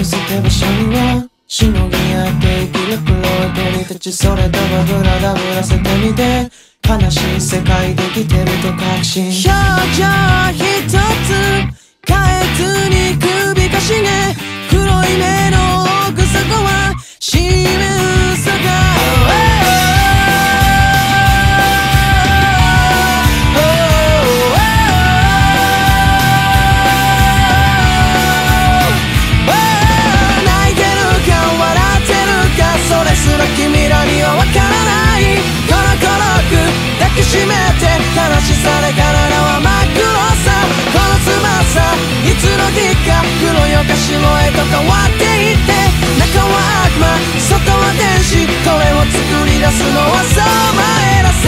見せた場所にはしのぎ合って生いく黒い鳥たちそれともブラダブラせてみて。悲しい世界できてると確信。表情一つ出すのはそう前らさ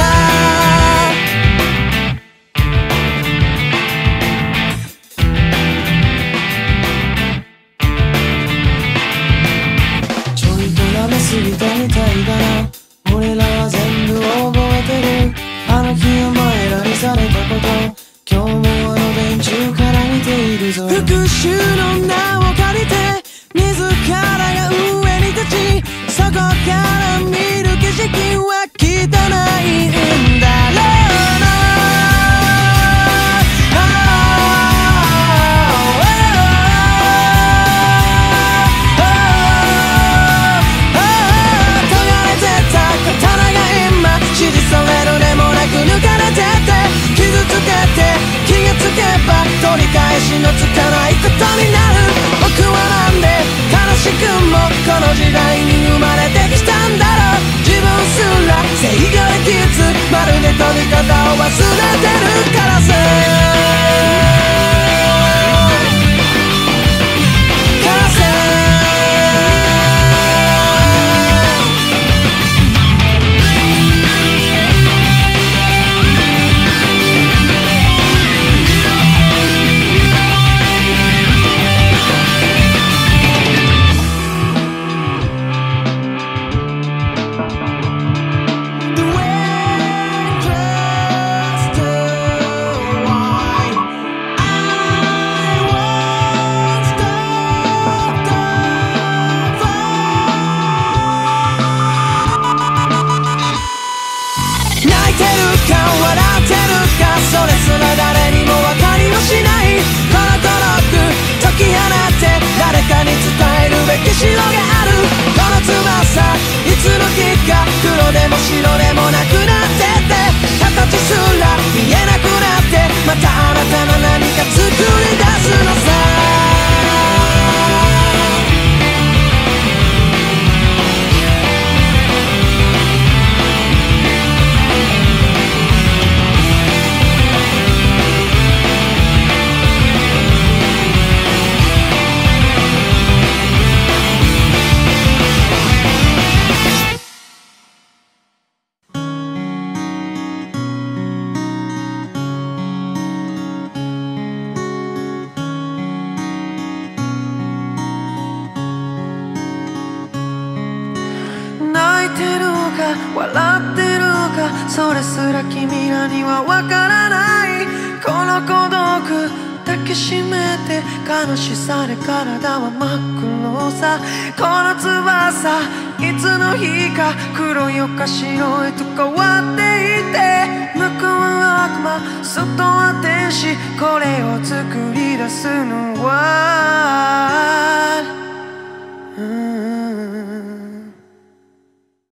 ちょいと舐めすぎたみたいだ。な俺らは全部覚えてる。あの日お前らにされたこと。今日もあの電柱から見ているぞ。復讐の名を借りて自らいてるか笑ってるかそれすら誰てるか笑ってるかそれすら君らにはわからない。この孤独抱きしめて悲しさで体は真っ黒さ。この翼いつの日か黒よか白へと変わっていて。向こうは悪魔外は天使これを作り出すのは。